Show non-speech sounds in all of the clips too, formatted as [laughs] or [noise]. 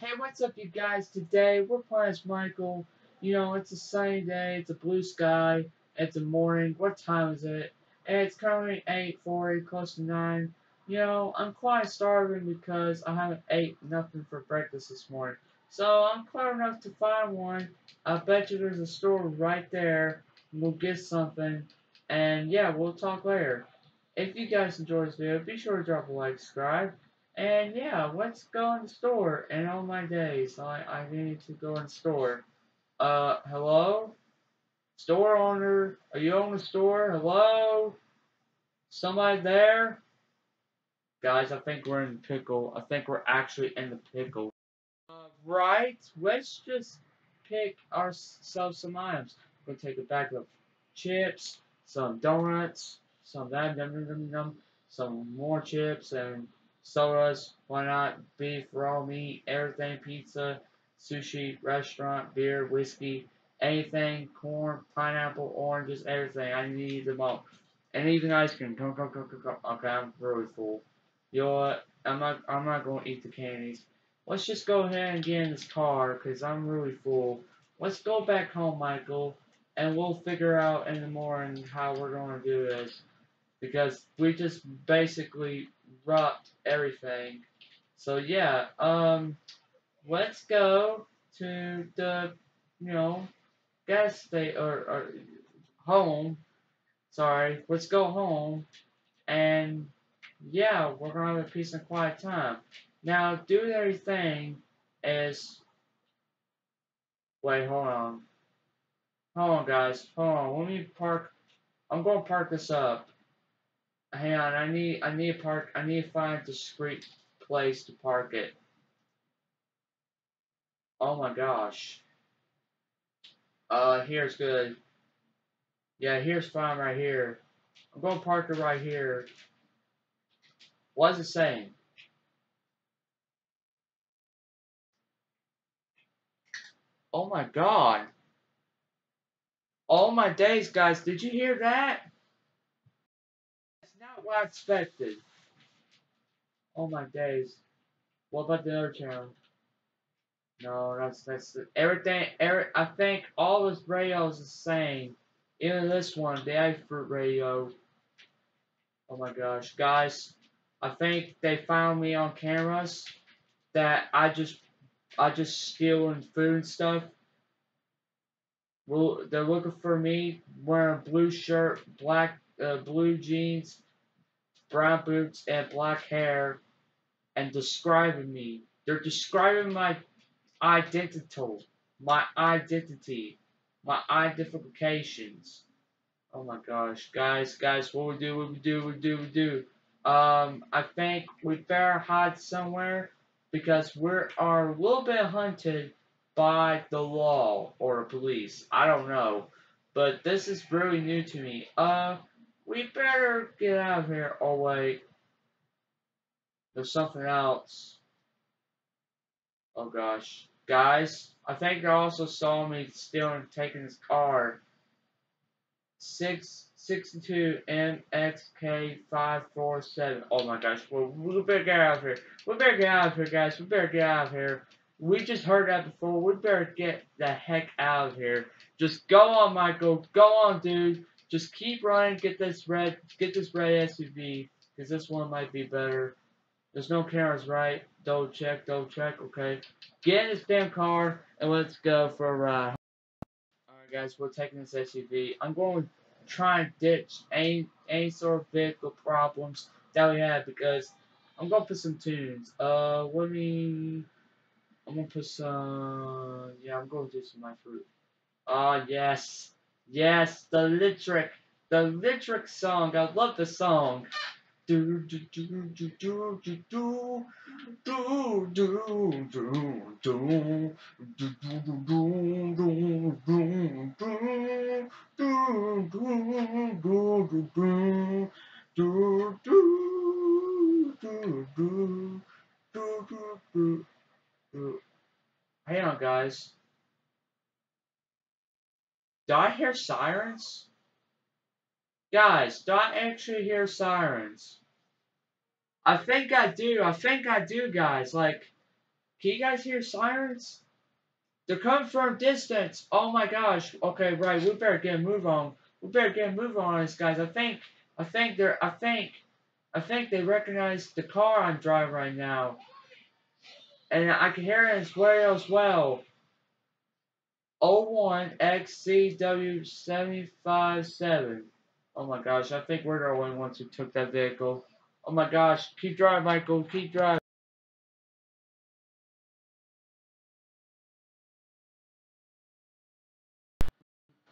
Hey, what's up, you guys? Today, we're playing as Michael. You know, it's a sunny day, it's a blue sky, it's a morning. What time is it? And it's currently 8.40, close to 9. You know, I'm quite starving because I haven't ate nothing for breakfast this morning. So, I'm clever enough to find one. I bet you there's a store right there. We'll get something. And, yeah, we'll talk later. If you guys enjoyed this video, be sure to drop a like, subscribe. And yeah, let's go in store. And all my days, I, I need to go in store. Uh, hello? Store owner? Are you on the store? Hello? Somebody there? Guys, I think we're in pickle. I think we're actually in the pickle. Uh, right, let's just pick ourselves some items. We're gonna take a bag of chips, some donuts, some that, dum, dum, dum, dum, some more chips, and sodas, why not? Beef, raw meat, everything, pizza, sushi, restaurant, beer, whiskey, anything, corn, pineapple, oranges, everything. I need them all. And even ice cream. Come, come, come, come, come. Okay, I'm really full. You know what? I'm not. I'm not going to eat the candies. Let's just go ahead and get in this car because I'm really full. Let's go back home, Michael, and we'll figure out in the morning how we're going to do this because we just basically rocked everything. So yeah, um, let's go to the, you know, gas station or, or home. Sorry, let's go home, and yeah, we're gonna have a peace and quiet time. Now, do everything is. Wait, hold on. Hold on, guys. Hold on. Let me park. I'm gonna park this up. Hang on, I need I need to park I need to find a discreet place to park it. Oh my gosh. Uh here's good. Yeah, here's fine right here. I'm gonna park it right here. What is it saying? Oh my god. All my days, guys, did you hear that? I expected. Oh my days. What about the other channel? No, that's that's everything. Every, I think all this radio is the same. Even this one, the fruit radio. Oh my gosh, guys! I think they found me on cameras that I just I just stealing food and stuff. Well, they're looking for me wearing blue shirt, black uh, blue jeans, brown boots, and black hair, and describing me. They're describing my identity, my identity, my identifications. Oh my gosh, guys, guys, what we do, what we do, what we do, what we do. Um, I think we better hide somewhere because we are a little bit hunted by the law or police. I don't know, but this is really new to me. Uh, we better get out of here. Oh, wait. There's something else. Oh, gosh. Guys, I think they also saw me stealing, taking his car. 662 MXK547. Oh my gosh, we better get out of here. We better get out of here, guys. We better get out of here. We just heard that before. We better get the heck out of here. Just go on, Michael. Go on, dude. Just keep running, get this red, get this red SUV, because this one might be better. There's no cameras, right? Double check, double check, okay. Get in this damn car, and let's go for a ride. Alright guys, we're taking this SUV. I'm going to try and ditch any, any sort of vehicle problems that we have, because I'm going to put some tunes. Uh, let me... I'm going to put some... Yeah, I'm going to do some my fruit. Ah, uh, yes. Yes, the Litric. The Litric song. I love the song. Do do do do do do do do do do do do do do do do do Hang on, guys. Do I hear sirens? Guys, do I actually hear sirens? I think I do. I think I do, guys. Like, Can you guys hear sirens? They're coming from distance. Oh my gosh. Okay, right. We better get a move on. We better get a move on this, guys. I think, I think they're, I think, I think they recognize the car I'm driving right now. And I can hear it as well as well. 01XCW757. Oh my gosh, I think we're the only ones who took that vehicle. Oh my gosh, keep driving, Michael, keep driving.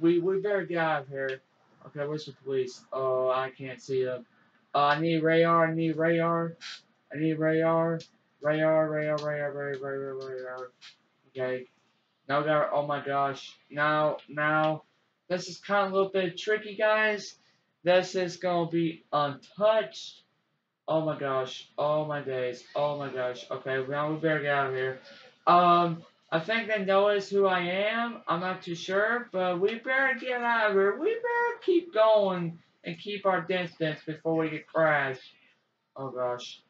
We we better get out of here. Okay, where's the police? Oh, I can't see them. Uh, I need radar. I need radar. I need radar. Radar, radar, radar, radar, radar, radar. Okay. Now we. Oh my gosh. Now, now, this is kind of a little bit tricky, guys. This is gonna be untouched. Oh my gosh. Oh my days. Oh my gosh. Okay, now we better get out of here. Um. I think they notice who I am. I'm not too sure, but we better get out of here. We better keep going and keep our distance before we get crashed. Oh gosh.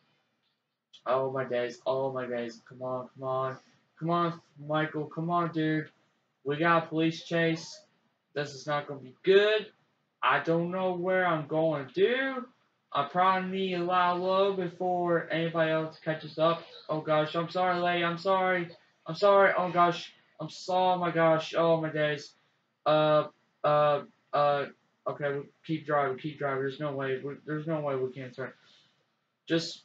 Oh my days. Oh my days. Come on, come on. Come on, Michael. Come on, dude. We got a police chase. This is not going to be good. I don't know where I'm going to do. I probably need to lie low before anybody else catches up. Oh gosh, I'm sorry, lady. I'm sorry. I'm sorry. Oh gosh. I'm sorry. Oh my gosh. Oh my days. Uh, uh, uh. Okay, we keep driving. Keep driving. There's no way. We, there's no way we can't turn. Just.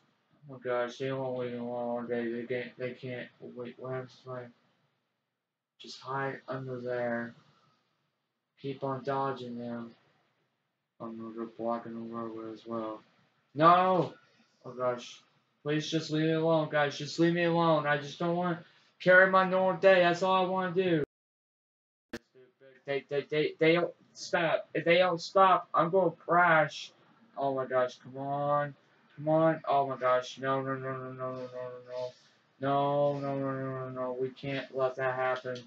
Oh gosh. They won't wait a long day. They can't. They can't. Wait. If I just hide under there? Keep on dodging them. Oh no, they're blocking the roadway as well. No. Oh gosh. Please just leave me alone, guys. Just leave me alone. I just don't want to carry my normal day. That's all I want to do. They, they, they, they don't stop. If they don't stop, I'm going to crash. Oh my gosh, come on. Come on. Oh my gosh. No, no, no, no, no, no, no, no. No, no, no, no, no, no. We can't let that happen.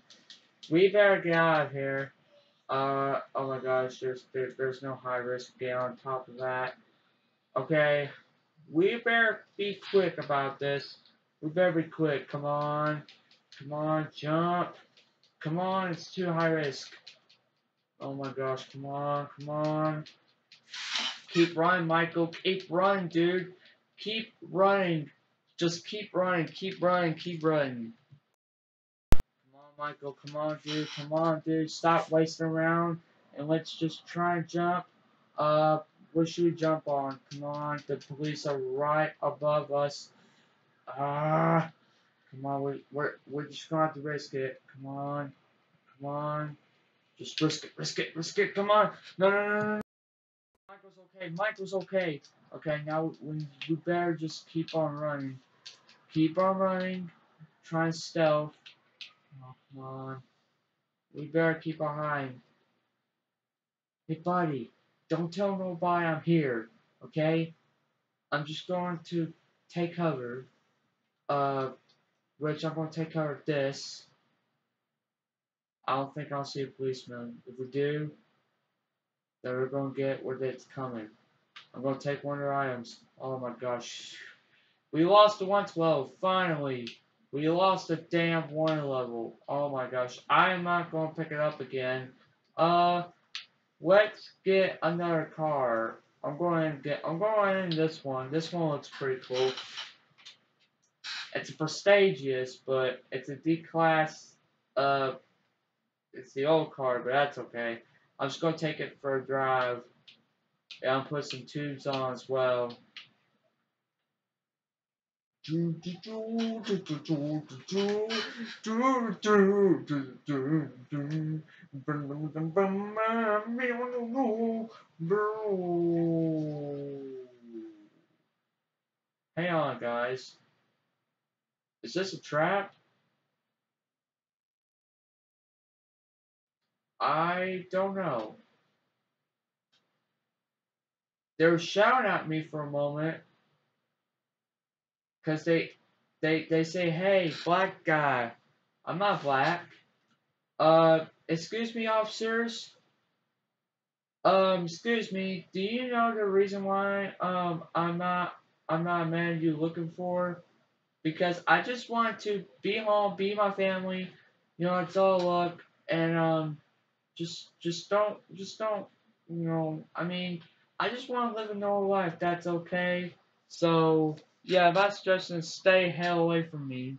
We better get out of here. Uh, oh my gosh, there's, there, there's no high risk getting on top of that. Okay. We better be quick about this. We better be quick. Come on. Come on, jump. Come on, it's too high risk. Oh my gosh, come on, come on. Keep running, Michael. Keep running, dude. Keep running. Just keep running, keep running, keep running. Come on, Michael. Come on, dude. Come on, dude. Stop wasting around and let's just try and jump. Uh, what should we jump on? Come on. The police are right above us. Ah. Come on, we're, we're, we're just gonna have to risk it. Come on. Come on. Just risk it, risk it, risk it. Come on. No, no, no, no. Okay. Michael's okay. Okay, now we, we better just keep on running. Keep on running. Try and stealth. Oh, come on. We better keep behind. Hey, buddy. Don't tell nobody I'm here. Okay? I'm just going to take cover. Uh, which I'm going to take care of this. I don't think I'll see a policeman. If we do, then we're going to get where it's coming. I'm going to take one of their items. Oh my gosh. We lost the 112, finally. We lost the damn one level. Oh my gosh. I am not going to pick it up again. Uh, let's get another car. I'm going to get, I'm going in this one. This one looks pretty cool. It's a prestigious, but it's a D-class, uh, it's the old car, but that's okay. I'm just gonna take it for a drive. And I'll put some tubes on as well. Hang on, guys. Is this a trap? I don't know. They were shouting at me for a moment. Because they, they, they say, hey, black guy. I'm not black. Uh, excuse me, officers. Um, excuse me, do you know the reason why, um, I'm not, I'm not a man you looking for? because I just want to be home, be my family. You know, it's all luck, and um, just just don't just don't you know. I mean, I just want to live a normal life. That's okay. So yeah, that's Justin. Stay hell away from me.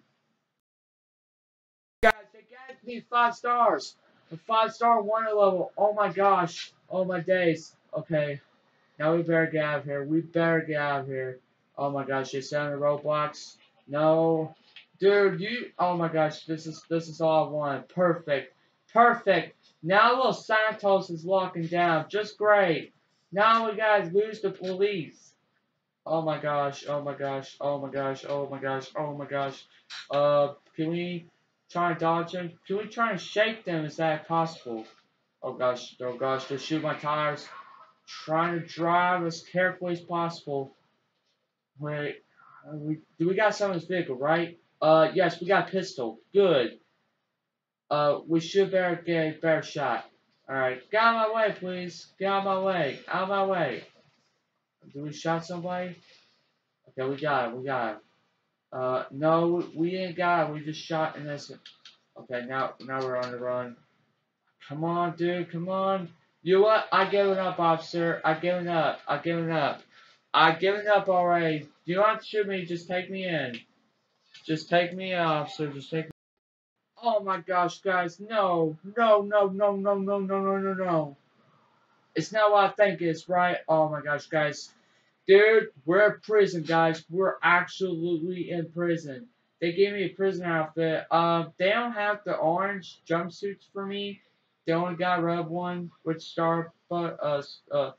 Guys, they gave me five stars. A five star wonder level. Oh my gosh. Oh my days. Okay. Now we better get out of here. We better get out of here. Oh my gosh, you the roadblocks. No. Dude, you oh my gosh, this is this is all I want. Perfect. Perfect. Now Los Santos is locking down. Just great. Now we guys lose the police. Oh my gosh, oh my gosh, oh my gosh, oh my gosh, oh my gosh. Uh can we try and dodge them? Can we try and shake them? Is that possible? Oh gosh, oh gosh, they shoot my tires. Trying to drive as carefully as possible. Wait, uh, we, do we got someone's vehicle, right? Uh, yes, we got a pistol. Good. Uh, we should better get a better shot. Alright, get out of my way, please. Get out of my way. Out of my way. Do we shot somebody? Okay, we got it. We got it. Uh, no, we ain't got it. We just shot an innocent. Okay, now now we're on the run. Come on, dude. Come on. You know what? I given up, officer. I given up. I given up. I given up already. You don't have to shoot me. Just take me in. Just take me in, officer. Just take me. Oh my gosh, guys. No. No, no, no, no, no, no, no, no, no. It's not what I think it's, right? Oh my gosh, guys. Dude, we're in prison, guys. We're absolutely in prison. They gave me a prison outfit. Um, they don't have the orange jumpsuits for me. They only got red one with star, but uh, uh,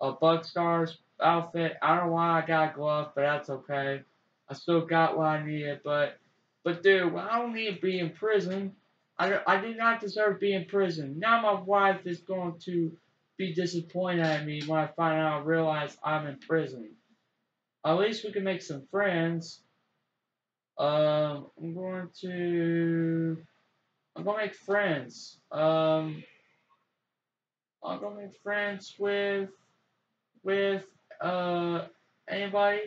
a Bugstars outfit. I don't know why I got a glove, but that's okay. I still got what I needed, but, but dude, I don't need to be in prison. I, I do not deserve to be in prison. Now my wife is going to be disappointed at me when I find out I realize I'm in prison. At least we can make some friends. Um, I'm going to, I'm going to make friends. Um, I'm going to make friends with, with, uh, anybody?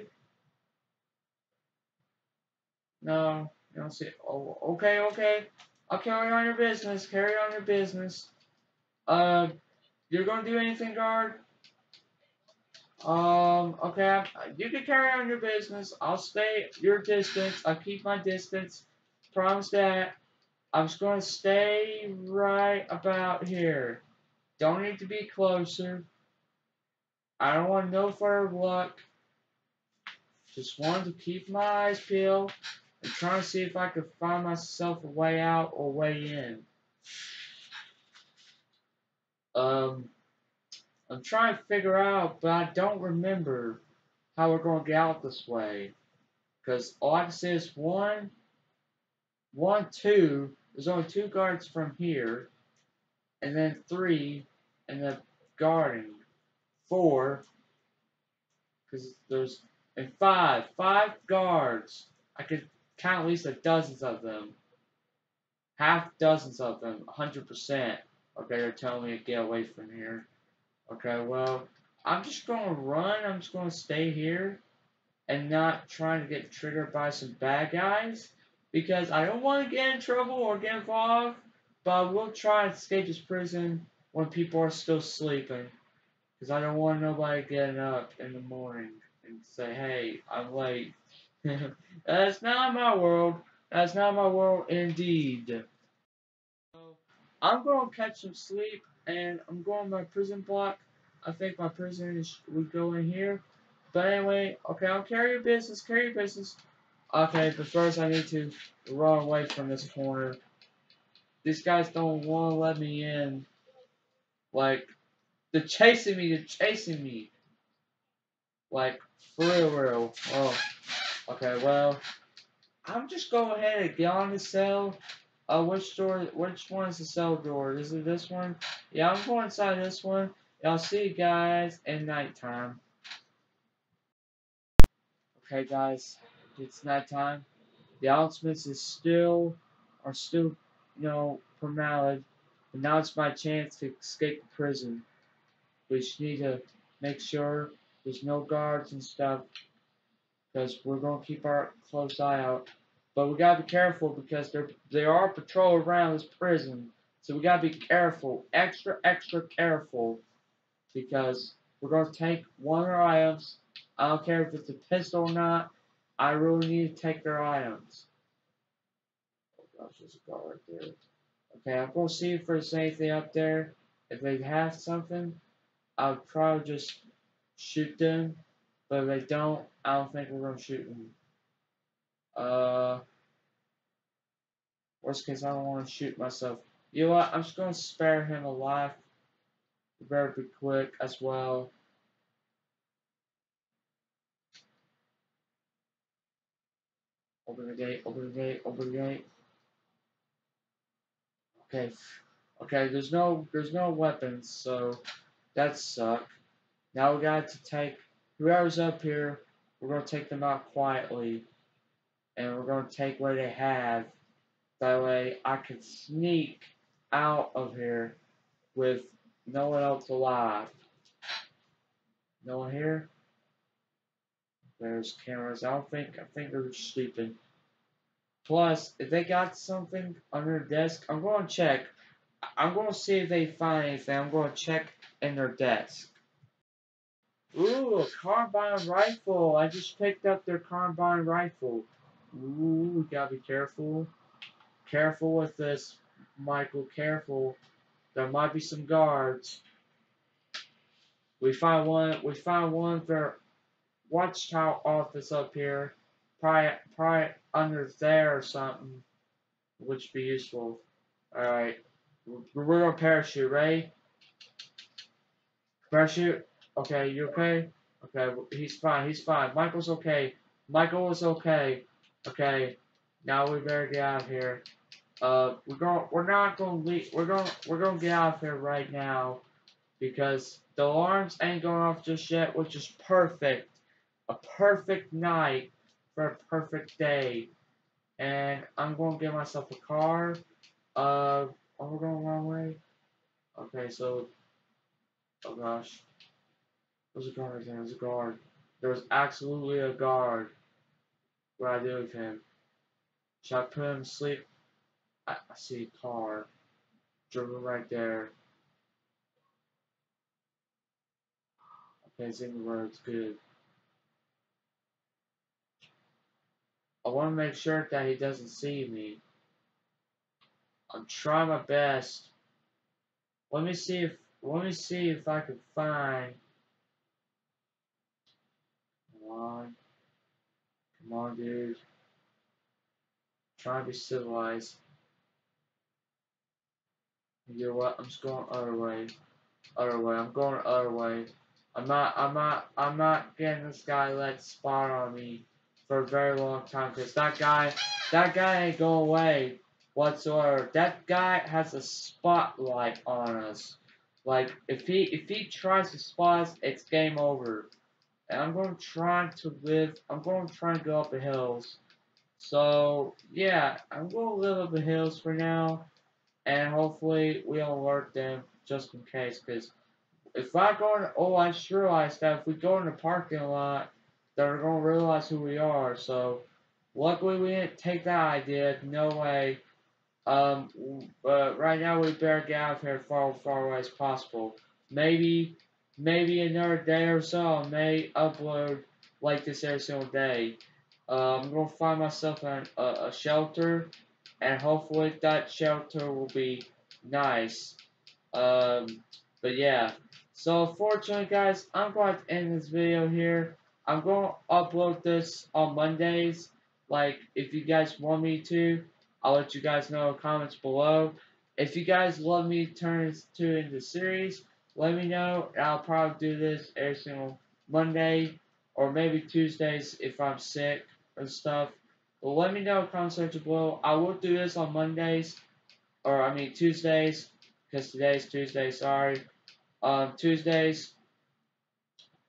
No, don't see. Oh, okay, okay. I'll carry on your business. Carry on your business. Uh, you're gonna do anything, guard? Um, okay, you can carry on your business. I'll stay your distance. I'll keep my distance. Promise that. I'm just gonna stay right about here. Don't need to be closer. I don't want no further luck. Just wanted to keep my eyes peeled and trying to see if I could find myself a way out or way in. Um, I'm trying to figure out, but I don't remember how we're going to get out this way. Because all I can say is one, one, two, there's only two guards from here, and then three, and the guarding. Four, because there's, and five, five guards. I could count at least a dozens of them. Half dozens of them, 100%. Okay, they're telling me to get away from here. Okay, well, I'm just going to run. I'm just going to stay here and not trying to get triggered by some bad guys because I don't want to get in trouble or get involved, but we'll try and escape this prison when people are still sleeping because I don't want nobody getting up in the morning and say, hey, I'm late. [laughs] That's not my world. That's not my world indeed. I'm going to catch some sleep, and I'm going my prison block. I think my prison is, would go in here. But anyway, okay, I'll carry your business, carry your business. Okay, but first I need to run away from this corner. These guys don't want to let me in. Like, they're chasing me, they're chasing me. Like, for real, real. Oh, okay, well, I'm just going ahead and get on the cell uh, which door, which one is the cell door? Is it this one? Yeah, I'm going inside this one. I'll see you guys in nighttime. Okay, guys, it's nighttime. The announcements is still, are still, you know, formality. But now it's my chance to escape the prison. We just need to make sure there's no guards and stuff. Because we're gonna keep our close eye out. But we gotta be careful because there there are patrol around this prison, so we gotta be careful, extra extra careful, because we're gonna take one of their items. I don't care if it's a pistol or not. I really need to take their items. Oh gosh, there's a guard right there. Okay, I'm gonna see if there's anything up there. If they have something, I'll probably just shoot them. But if they don't, I don't think we're gonna shoot them. Uh, worst case, I don't want to shoot myself. You know what? I'm just gonna spare him a life. Be quick as well. Open the gate, open the gate, open the gate. Okay. Okay, there's no there's no weapons, so that suck. Now we got to take whoever's up here, we're gonna take them out quietly. And we're gonna take what they have. That way I can sneak out of here with no one else alive. No one here? There's cameras. I don't think I think they're sleeping. Plus, if they got something under their desk, I'm going to check. I'm going to see if they find anything. I'm going to check in their desk. Ooh, a carbine rifle. I just picked up their carbine rifle. Ooh, we gotta be careful. Careful with this, Michael. Careful. There might be some guards. We find one. We find one of watchtower office up here. Probably, probably under there or something, which be useful. Alright. We're gonna parachute, right? Parachute? Okay, you okay? Okay, he's fine, he's fine. Michael's okay. Michael is okay. Okay, now we better get out of here. Uh, we're going. We're not going to leave. We're going. We're going to get out of here right now because the alarms ain't going off just yet, which is perfect. A perfect night for a perfect day. And I'm going to get myself a car. Uh, oh, we're going the wrong way. Okay, so, oh gosh. There's a guard there, there's a guard. There's absolutely a guard. What I do with him? Should I put him to sleep? I, I see a car. Driven right there. Okay, it's in the good. I want to make sure that he doesn't see me. I'm trying my best. Let me see if let me see if I can find. Come on. Come on, dude. Try to be civilized. You know what? I'm just going other way. Other way. I'm going other way. I'm not. I'm not. I'm not getting this guy let spot on me for a very long time because that guy, that guy ain't going away whatsoever. That guy has a spotlight on us. Like if he if he tries to spot us, it's game over. And I'm going to try to live. I'm going to try and go up the hills. So yeah, I'm going to live up the hills for now, and hopefully we don't alert them just in case. Because if I go in, oh I just realized that if we go in the parking lot they're going to realize who we are. So, luckily we didn't take that idea. No way. Um, but right now we better get out of here far, far away as possible. Maybe, maybe another day or so I may upload like this every single day. Uh, I'm to find myself in a, a shelter, and hopefully that shelter will be nice. Um, but yeah. So, fortunately, guys, I'm going to end this video here. I'm going to upload this on Mondays. Like, if you guys want me to, I'll let you guys know in the comments below. If you guys love me turn this to into series, let me know. I'll probably do this every single Monday or maybe Tuesdays if I'm sick and stuff. But let me know in the comment section below. I will do this on Mondays, or I mean Tuesdays, because today's Tuesday, sorry. Um, Tuesdays,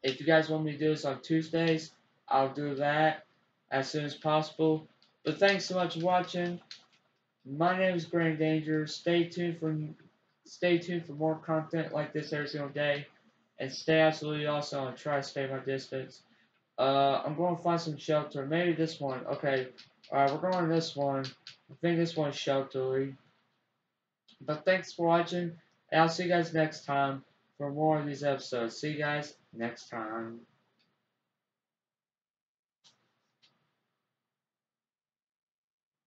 if you guys want me to do this on Tuesdays, I'll do that as soon as possible. But thanks so much for watching. My name is Grand Danger. Stay tuned for stay tuned for more content like this every single day. And stay absolutely awesome and try to stay my distance. Uh, I'm going to find some shelter. Maybe this one. Okay. Alright, we're going this one. I think this one's sheltery. But thanks for watching. And I'll see you guys next time for more of these episodes. See you guys next time.